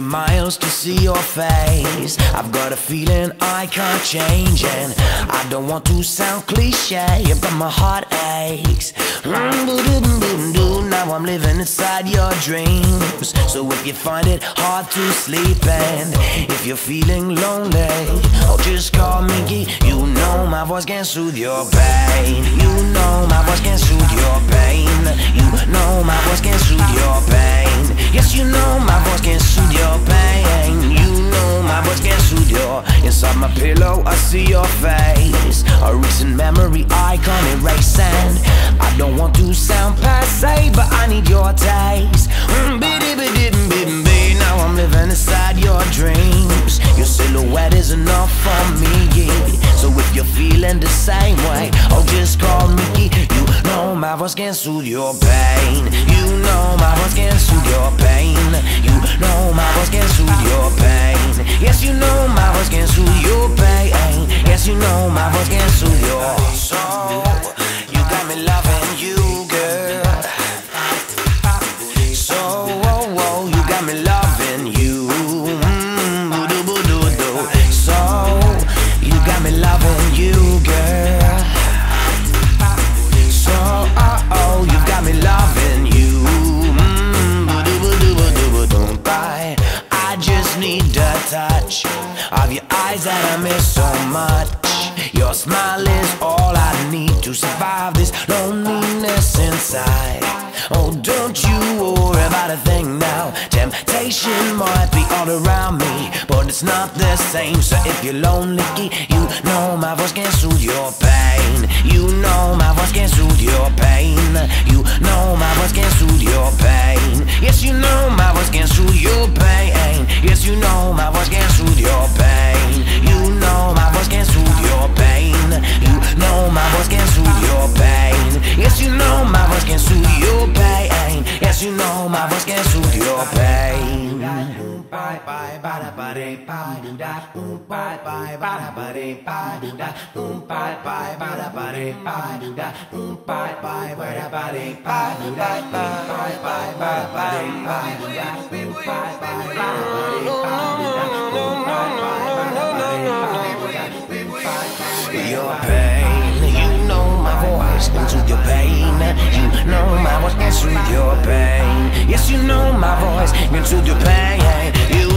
many miles to see your face. I've got a feeling I can't change, and I don't want to sound cliche, but my heart aches. Mm. Now I'm living inside your dreams. So if you find it hard to sleep, and if you're feeling lonely, oh, just call me. You know my voice can soothe your pain. You know my voice can soothe pillow, I see your face. A recent memory I can't erase, and I don't want to sound passe, but I need your taste. Mm. Now I'm living inside your dreams. Your silhouette is enough for me. So if you're feeling the same way, oh just call me. You know my voice can soothe your pain. You know my voice can soothe your touch of your eyes that I miss so much. Your smile is all I need to survive this loneliness inside. Oh, don't you worry about a thing now. Temptation might be all around me, but it's not the same. So if you're lonely, you know my voice can soothe your pain. You know my voice can soothe your pain. You know my voice can soothe your pain. Yes, you know my voice can bye bye bada bada bam Your pain, you know my voice can soothe your pain. You know my voice can soothe your pain. Yes, you know my voice into the pain. You